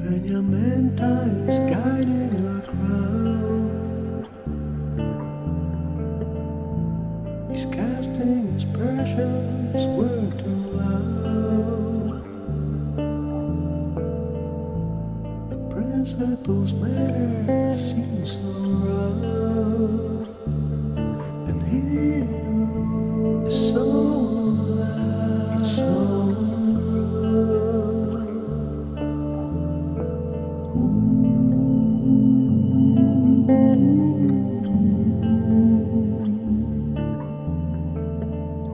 Penamenta is guiding your crown. He's casting his precious word to loud. The principles matter seem so rough, and he is so loud.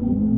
Ooh.